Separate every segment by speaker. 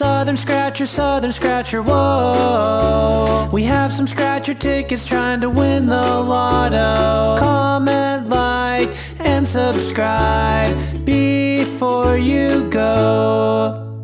Speaker 1: Southern Scratcher, Southern Scratcher, whoa. We have some Scratcher tickets trying to win the lotto. Comment, like, and subscribe before you go.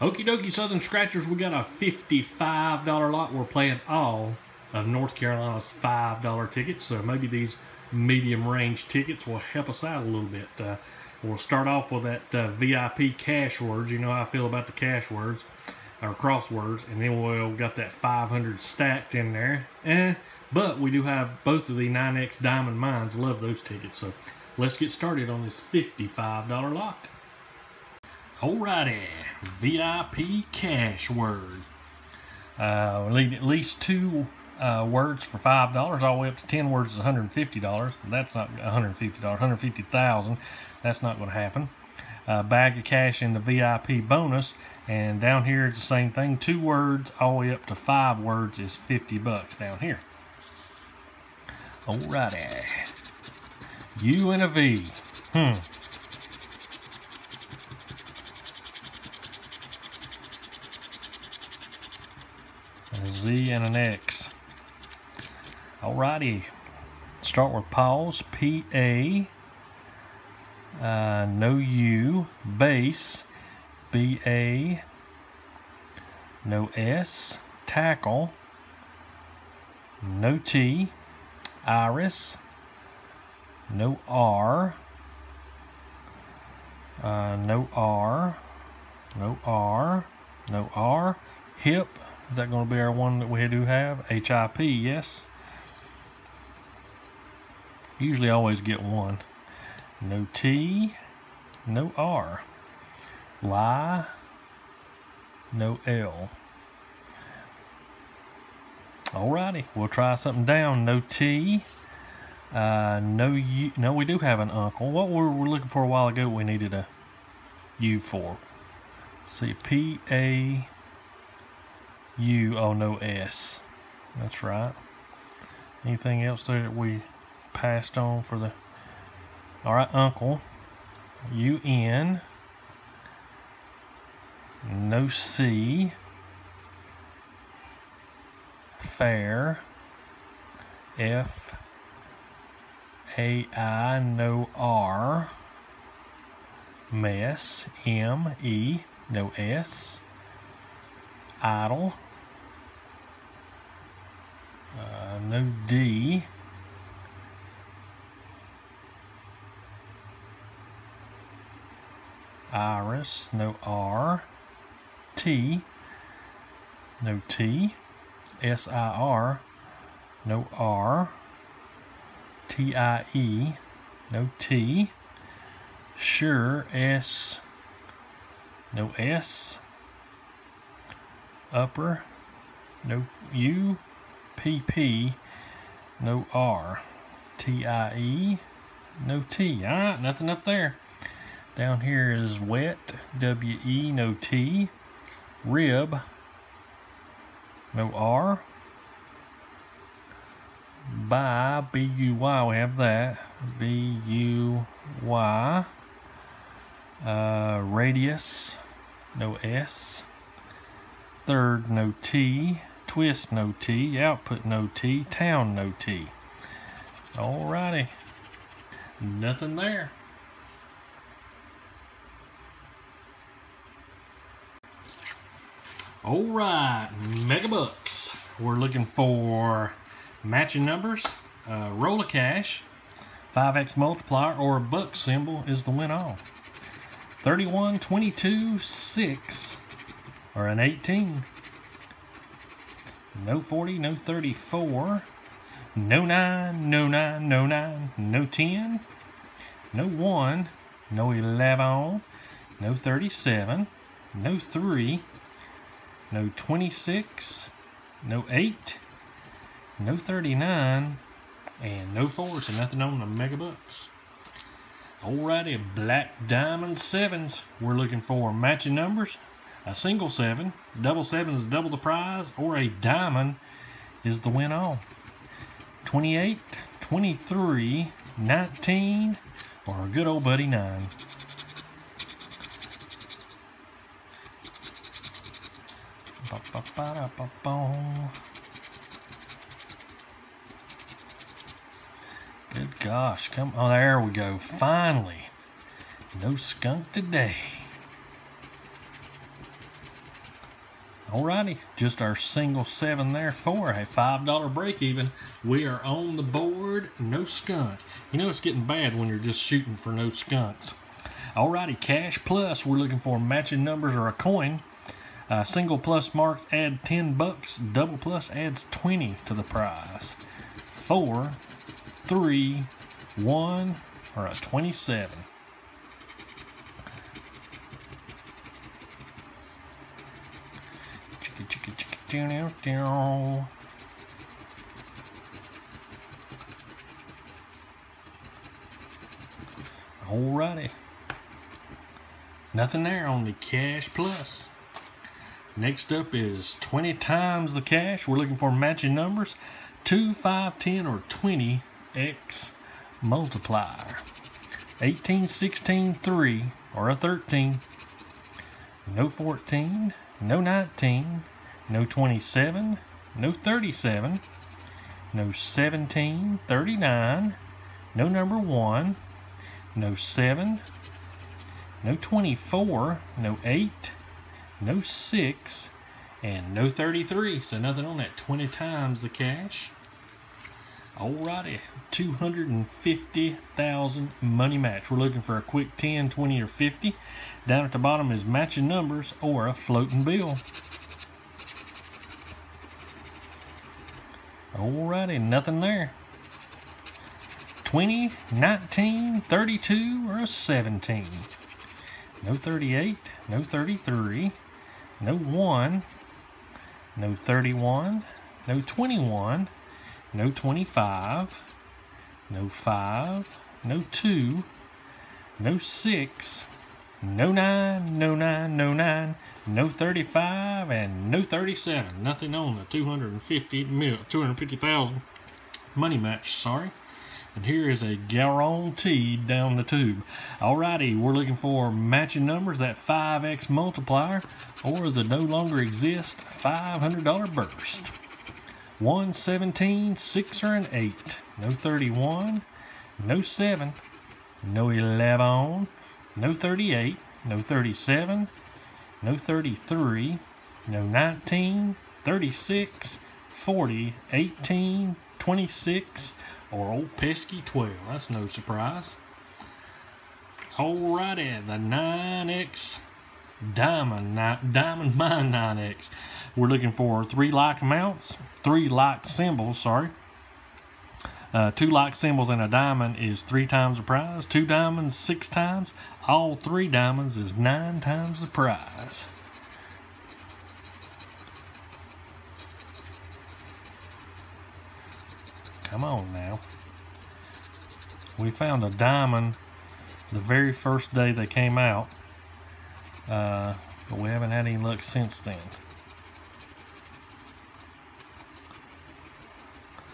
Speaker 2: Okie dokie, Southern Scratchers, we got a $55 lot. We're playing all of North Carolina's $5 tickets, so maybe these medium range tickets will help us out a little bit. Uh, we'll start off with that uh, VIP cash words. You know how I feel about the cash words or crosswords, and then we'll got that 500 stacked in there. Eh, but we do have both of the 9X Diamond Mines. Love those tickets. So let's get started on this $55 lot. Alrighty, VIP cash word. Uh, we need at least two uh, words for five dollars, all the way up to ten words is one hundred and fifty dollars. That's not one hundred and fifty dollars, one hundred fifty thousand. That's not going to happen. Uh, bag of cash in the VIP bonus, and down here it's the same thing. Two words, all the way up to five words is fifty bucks down here. Alrighty, U and a V. Hmm. a Z and an X. Alrighty. Start with pause. P A. Uh, no U. Base. B A. No S. Tackle. No T. Iris. No R. Uh, no R. No R. No R. Hip. Is that going to be our one that we do have? HIP, yes. Usually always get one. No T, no R. Lie, no L. Alrighty, we'll try something down. No T, uh, no U. No, we do have an uncle. What we were looking for a while ago, we needed a U for. See, P A U, oh no S. That's right. Anything else there that we passed on for the, all right, uncle. U-N. No C. Fair. F. A-I, no R. Mess. M-E, no S. Idle. Uh, no D. Iris, no R. T, no T. S-I-R, no R. T-I-E, no T. Sure, S, no S. Upper, no U, P P, no R. T-I-E, no T. All right, nothing up there. Down here is wet, W-E, no T. Rib, no R. By, B-U-Y, we have that. B-U-Y. Uh, radius, no S. Third, no T twist no T, output no T, town no T. Alrighty, nothing there. Alright, Mega Bucks. We're looking for matching numbers, uh, roll of cash, 5x multiplier, or a buck symbol is the win all. 31, 22, 6, or an 18. No 40, no 34, no 9, no 9, no 9, no 10, no 1, no 11, no 37, no 3, no 26, no 8, no 39, and no 4, so nothing on the Mega Bucks. Alrighty, Black Diamond 7s. We're looking for matching numbers, a single seven, double seven is double the prize, or a diamond is the win all. 28, 23, 19, or a good old buddy 9. Good gosh, come on, there we go, finally. No skunk today. Alrighty, just our single seven there for a $5 break even. We are on the board, no skunk. You know it's getting bad when you're just shooting for no skunks. Alrighty, cash plus, we're looking for matching numbers or a coin. Uh, single plus marks add 10 bucks. Double plus adds 20 to the prize. Four, three, one, or a 27. Chicka, chicka, chicka, down, down. Alrighty. Nothing there on the cash plus. Next up is 20 times the cash. We're looking for matching numbers. 2, 5, 10, or 20x multiplier. 18, 16, 3, or a 13. No 14, no 19, no 27, no 37, no 17, 39, no number 1, no 7, no 24, no 8, no 6, and no 33. So nothing on that 20 times the cash. Alrighty, 250,000 money match. We're looking for a quick 10, 20, or 50. Down at the bottom is matching numbers or a floating bill. Alrighty, nothing there. 20, 19, 32, or a 17. No 38, no 33, no 1, no 31, no 21, no 25, no 5, no 2, no 6, no 9, no 9, no 9, no 35, and no 37. Nothing on the 250 mil, 250,000 money match, sorry. And here is a guaranteed down the tube. Alrighty, we're looking for matching numbers, that 5x multiplier, or the no longer exist $500 burst. 117, 6 or an 8. No 31, no 7, no 11, no 38, no 37, no 33, no 19, 36, 40, 18, 26, or old pesky 12. That's no surprise. Alrighty, the 9X Diamond, Diamond Mine 9X. We're looking for three like amounts, three like symbols, sorry. Uh, two like symbols and a diamond is three times the prize. Two diamonds, six times. All three diamonds is nine times the prize. Come on now. We found a diamond the very first day they came out. Uh, but we haven't had any luck since then.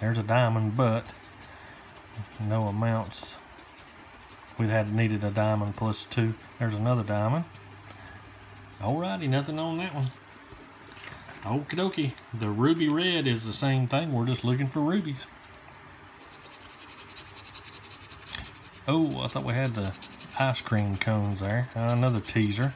Speaker 2: There's a diamond, but no amounts. We'd had needed a diamond plus two. There's another diamond. Alrighty, nothing on that one. Okie dokie. The ruby red is the same thing. We're just looking for rubies. Oh, I thought we had the ice cream cones there. Uh, another teaser.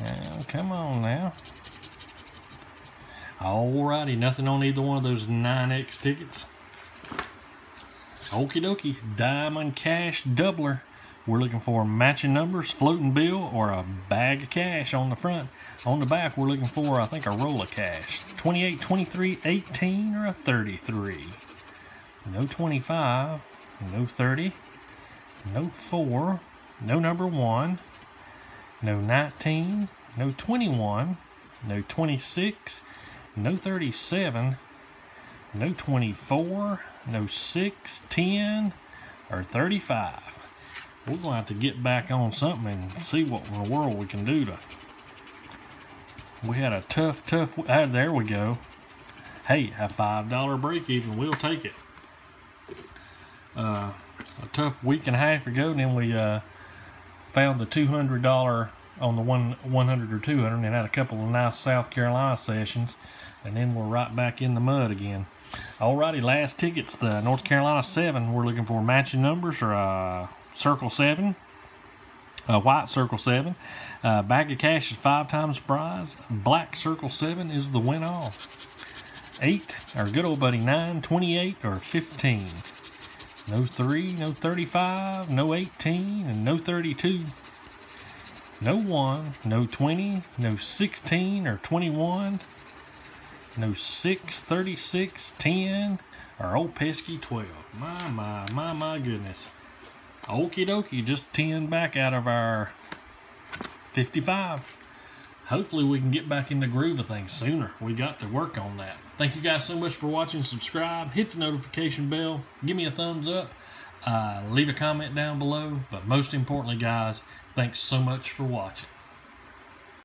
Speaker 2: Uh, come on now. Alrighty, nothing on either one of those 9X tickets. Okie dokie, Diamond Cash Doubler. We're looking for matching numbers, floating bill, or a bag of cash on the front. On the back, we're looking for, I think, a roll of cash. 28, 23, 18, or a 33. No 25, no 30, no 4, no number 1, no 19, no 21, no 26, no 37, no 24, no 6, 10, or 35. We're going to have to get back on something and see what in the world we can do to we had a tough, tough. Ah, there we go. Hey, a five dollar break even. We'll take it. Uh, a tough week and a half ago, and then we uh, found the two hundred dollar on the one one hundred or two hundred, and had a couple of nice South Carolina sessions, and then we're right back in the mud again. Alrighty, last tickets. The North Carolina seven. We're looking for matching numbers or uh, circle seven. Uh, white circle seven. Uh, bag of cash is five times prize. Black circle seven is the win all. Eight, our good old buddy nine, 28, or 15. No three, no 35, no 18, and no 32. No one, no 20, no 16 or 21, no 6, 36, 10, or old pesky 12. My, my, my, my goodness. Okie dokie, just 10 back out of our 55. Hopefully we can get back in the groove of things sooner. We got to work on that. Thank you guys so much for watching. Subscribe, hit the notification bell, give me a thumbs up, uh, leave a comment down below. But most importantly, guys, thanks so much for watching.